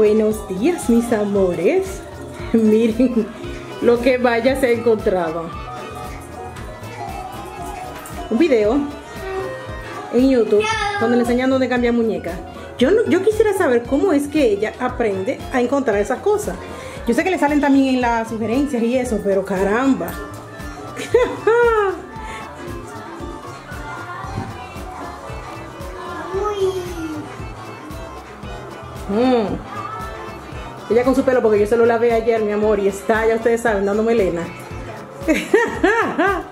Buenos días, mis amores. Miren lo que vaya se ha encontrado. Un video en YouTube donde le enseñan dónde cambiar muñeca. Yo, yo quisiera saber cómo es que ella aprende a encontrar esas cosas. Yo sé que le salen también en las sugerencias y eso, pero caramba. Mm. Ella con su pelo, porque yo se lo lavé ayer, mi amor, y está, ya ustedes saben, dándome Elena.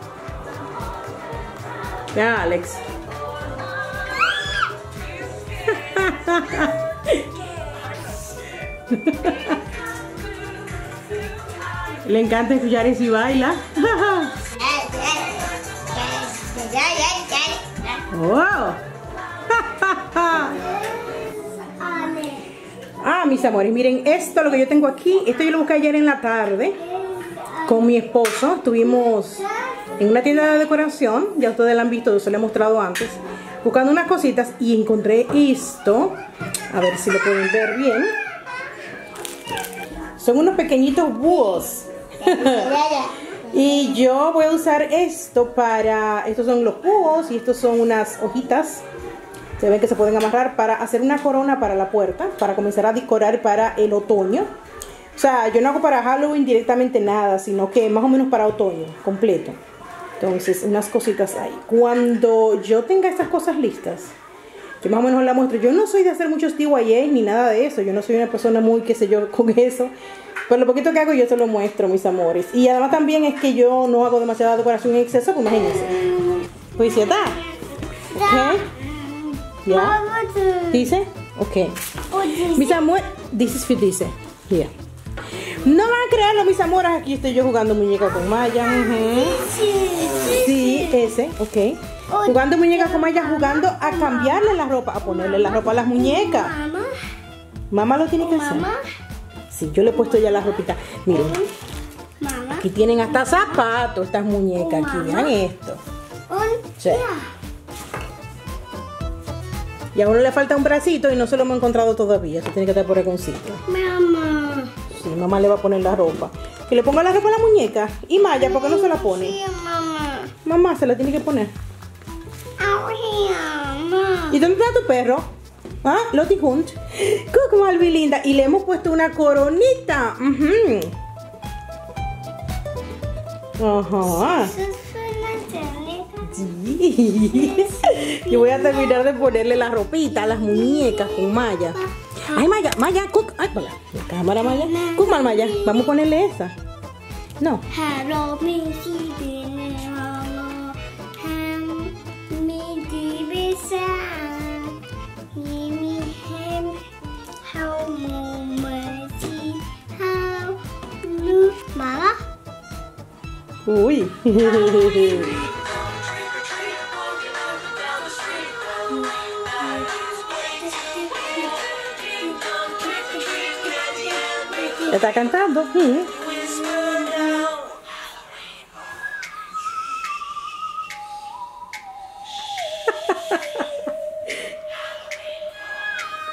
Ya, Alex. Le encanta escuchar eso y baila. ¡Wow! Ah, mis amores, miren, esto lo que yo tengo aquí, esto yo lo busqué ayer en la tarde con mi esposo. Estuvimos en una tienda de decoración, ya ustedes la han visto, yo se lo he mostrado antes, buscando unas cositas y encontré esto. A ver si lo pueden ver bien. Son unos pequeñitos búhos. Y yo voy a usar esto para, estos son los búhos y estos son unas hojitas. Se ven que se pueden amarrar para hacer una corona para la puerta, para comenzar a decorar para el otoño. O sea, yo no hago para Halloween directamente nada, sino que más o menos para otoño, completo. Entonces, unas cositas ahí. Cuando yo tenga estas cosas listas, yo más o menos la muestro. Yo no soy de hacer muchos DIYs ni nada de eso. Yo no soy una persona muy, qué sé yo, con eso. Pero lo poquito que hago yo se lo muestro, mis amores. Y además también es que yo no hago demasiada decoración en exceso, pues imagínense. Pues ya está. ¿Ok? ¿Ya? ¿Dice? Ok. Mis amores, this is for dice. Here. No van a creerlo, mis amores. Aquí estoy yo jugando muñeca con Maya. ujú. Sí, ese, ok. Jugando muñeca con Maya, jugando a cambiarle la ropa, a ponerle la ropa a las muñecas. Mamá, Mamá lo tiene que hacer. mamá, Sí, yo le he puesto ya la ropita. Miren, mamá. aquí tienen hasta zapatos estas muñecas. Aquí, vean esto. Sí. Y a uno le falta un bracito y no se lo hemos encontrado todavía. Eso tiene que estar por algún sitio. Mamá. Sí, mamá le va a poner la ropa. Que le ponga la ropa a la muñeca. Y Maya, ¿por qué no se la pone? Sí, mamá. Mamá se la tiene que poner. ¿Y dónde está tu perro? ¿Ah? Lottie Hunt. Coco Malvi linda. Y le hemos puesto una coronita. Ajá. Eso suena ternita. Sí. Yo voy a terminar de ponerle la ropita a las muñecas con Maya. Ay, Maya, Maya, cook. Ay, hola. La cámara, Maya. Cook mal, Maya. Vamos a ponerle esa. No. Hello, ¿Está cantando? Mm.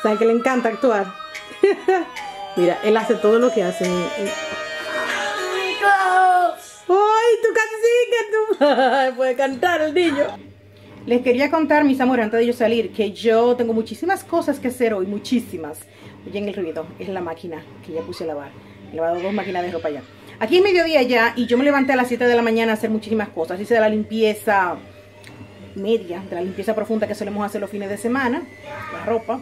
¿Saben que le encanta actuar? Mira, él hace todo lo que hace. ¡Ay, tú casi sí que tú! Puede cantar el niño. Les quería contar, mis amores, antes de yo salir, que yo tengo muchísimas cosas que hacer hoy, muchísimas. Oyen el ruido, es la máquina que ya puse a lavar. He lavado dos máquinas de ropa ya. Aquí es mediodía ya y yo me levanté a las 7 de la mañana a hacer muchísimas cosas. Hice de la limpieza media, de la limpieza profunda que solemos hacer los fines de semana, la ropa.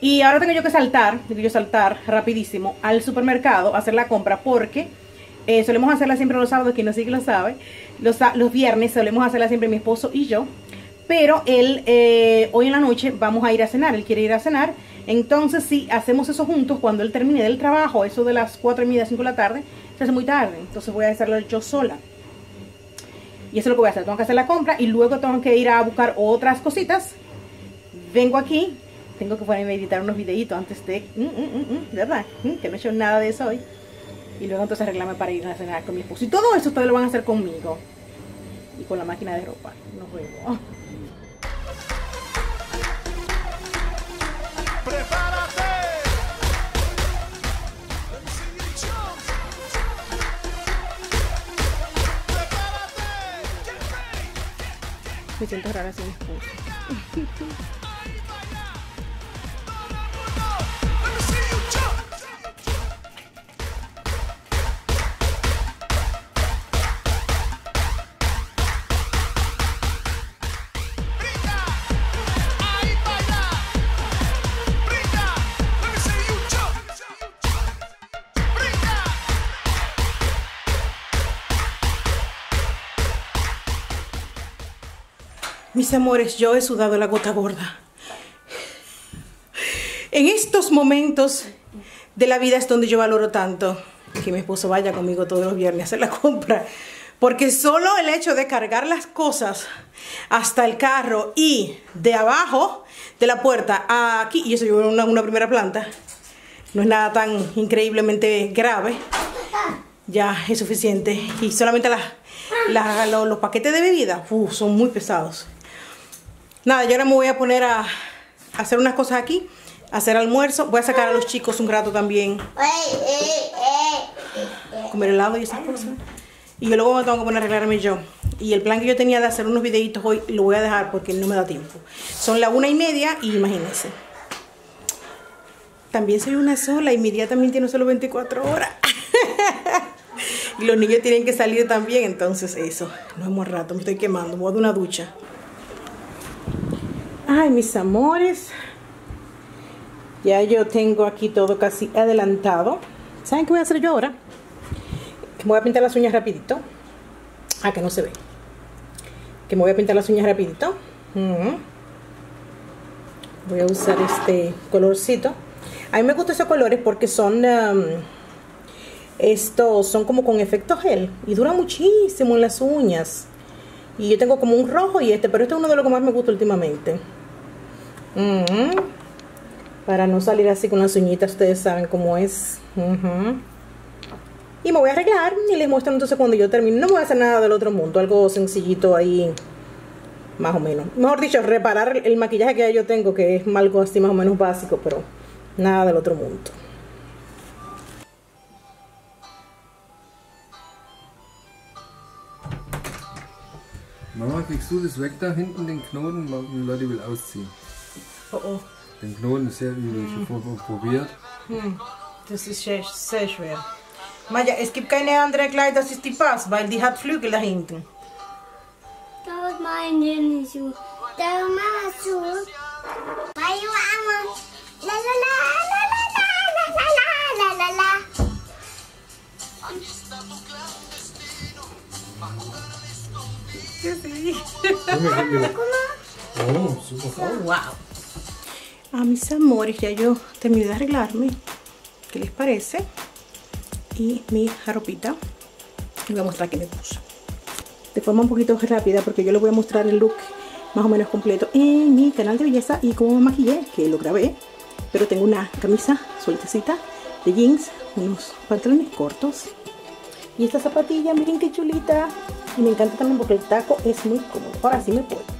Y ahora tengo yo que saltar, tengo yo saltar rapidísimo al supermercado a hacer la compra porque eh, solemos hacerla siempre los sábados, quien no sí que lo sabe. Los, los viernes solemos hacerla siempre mi esposo y yo. Pero él, eh, hoy en la noche vamos a ir a cenar, él quiere ir a cenar. Entonces, si hacemos eso juntos, cuando él termine del trabajo, eso de las 4 y media, 5 de la tarde, se hace muy tarde. Entonces voy a hacerlo yo sola. Y eso es lo que voy a hacer. Tengo que hacer la compra y luego tengo que ir a buscar otras cositas. Vengo aquí. Tengo que ponerme a editar unos videitos antes de... mm, mm, mm, ¿Verdad? Que no he hecho nada de eso hoy. Y luego entonces arreglarme para ir a cenar con mi esposo. Y todo eso ustedes lo van a hacer conmigo. Y con la máquina de ropa. Nos vemos. Me siento rara sin esposo. Mis amores, yo he sudado la gota gorda. En estos momentos de la vida es donde yo valoro tanto que mi esposo vaya conmigo todos los viernes a hacer la compra. Porque solo el hecho de cargar las cosas hasta el carro y de abajo de la puerta a aquí, y eso yo en una, primera planta, no es nada tan increíblemente grave, ya es suficiente. Y solamente las- la- lo- los paquetes de bebida uf, son muy pesados. Nada, yo ahora me voy a poner a, a hacer unas cosas aquí, a hacer almuerzo. Voy a sacar a los chicos un rato también, comer helado y esas cosas. Y yo luego me tengo que poner a arreglarme yo. Y el plan que yo tenía de hacer unos videitos hoy lo voy a dejar porque no me da tiempo. Son las una y media y imagínense. También soy una sola y mi día también tiene solo 24 horas. y los niños tienen que salir también, entonces eso. No hemos rato, me estoy quemando, me voy a dar una ducha. Ay, mis amores. Ya yo tengo aquí todo casi adelantado. ¿Saben qué voy a hacer yo ahora? Que me voy a pintar las uñas rapidito. Ah, que no se ve. Que me voy a pintar las uñas rapidito. Ujú. Voy a usar este colorcito. A mí me gustan esos colores porque son... um, estos son como con efecto gel. Y duran muchísimo en las uñas. Y yo tengo como un rojo y este, pero este es uno de los que más me gusta últimamente. Para no salir así con las uñitas, ustedes saben cómo es. Y me voy a arreglar y les muestro entonces cuando yo termine. No voy a hacer nada del otro mundo, algo sencillito ahí, más o menos. Mejor dicho, reparar el maquillaje que ya yo tengo, que es algo así más o menos básico, pero nada del otro mundo. Mama, kriegst du das weg da hinten, den Knoten? Ma- Die Leute will ausziehen. Oh, oh. Den Knoten ist sehr übel. Ich habe probiert. Das ist sehr, sehr schwer. Maja, es gibt keine andere Kleid, das ist die Pass, weil die hat Flügel da hinten. Don't mind any you. Don't mind you. Why you que sí. Oh, wow. A mis amores, ya yo terminé de arreglarme. ¿Qué les parece? Y mi ropita. Les voy a mostrar que me puse. De forma un poquito rápida, porque yo les voy a mostrar el look más o menos completo en mi canal de belleza y cómo me maquillé, que lo grabé. Pero tengo una camisa sueltecita de jeans, unos pantalones cortos. Y esta zapatilla, miren qué chulita. Y me encanta también porque el taco es muy cómodo. Ahora sí me puedo.